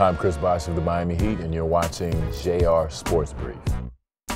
I'm Chris Bosh of the Miami Heat, and you're watching JR Sports Brief.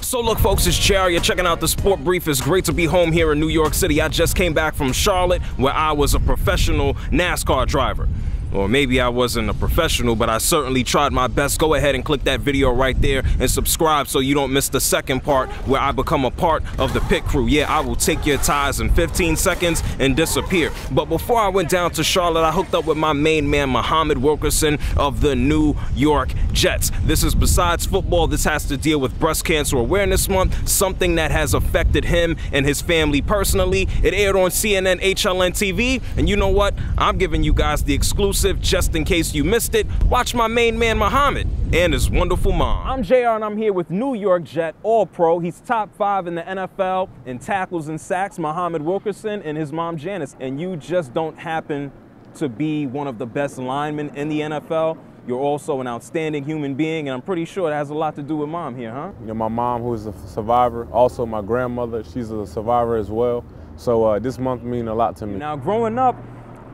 So look, folks, it's JR. You're checking out the Sport Brief. It's great to be home here in New York City. I just came back from Charlotte, where I was a professional NASCAR driver or maybe I wasn't a professional, but I certainly tried my best. Go ahead and click that video right there and subscribe so you don't miss the second part where I become a part of the pit crew. Yeah, I will take your ties in 15 seconds and disappear. But before I went down to Charlotte, I hooked up with my main man, Muhammad Wilkerson of the New York Jets. This is besides football, this has to deal with Breast Cancer Awareness Month, something that has affected him and his family personally. It aired on CNN HLN TV, and you know what? I'm giving you guys the exclusive exclusive just in case you missed it. Watch my main man Muhammad and his wonderful mom. I'm JR and I'm here with New York Jet All Pro. He's top five in the NFL in tackles and sacks, Muhammad Wilkerson and his mom Janice. And you just don't happen to be one of the best linemen in the NFL. You're also an outstanding human being, and I'm pretty sure it has a lot to do with mom here, huh? You know, my mom, who's a survivor, also my grandmother, she's a survivor as well. So uh, this month mean a lot to me. Now, growing up,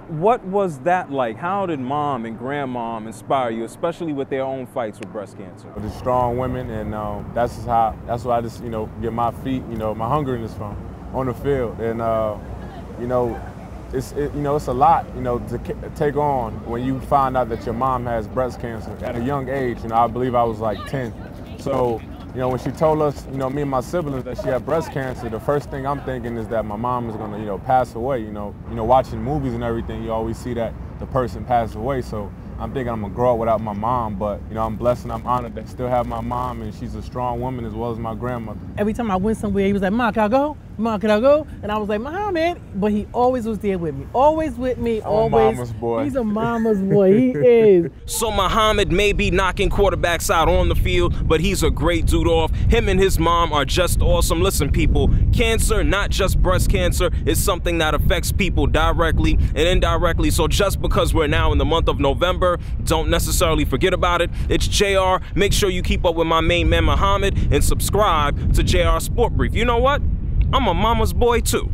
what was that like? How did mom and grandmom inspire you, especially with their own fights with breast cancer? The strong women, and um, that's how that's why I just you know get my feet, you know, my hungriness from on the field, and uh, you know, it's it, you know it's a lot, you know, to take on when you find out that your mom has breast cancer at a young age. You know, I believe I was like 10, so you know, when she told us, you know, me and my siblings that she had breast cancer, the first thing I'm thinking is that my mom is gonna, you know, pass away. You know, you know, watching movies and everything, you always see that the person passed away. So I'm thinking I'm gonna grow up without my mom, but you know, I'm blessed and I'm honored that I still have my mom, and she's a strong woman as well as my grandmother. Every time I went somewhere, he was like, "Ma, can I go? Ma, can I go?" And I was like, "Muhammad," but he always was there with me, always with me, I'm always. A mama's boy. He's a mama's boy. He is. So Muhammad may be knocking quarterbacks out on the field, but he's a great dude off. Him and his mom are just awesome. Listen, people, cancer, not just breast cancer, is something that affects people directly and indirectly. So just because we're now in the month of November don't necessarily forget about it. It's JR. Make sure you keep up with my main man, Muhammad, and subscribe to JR Sport Brief. You know what? I'm a mama's boy too.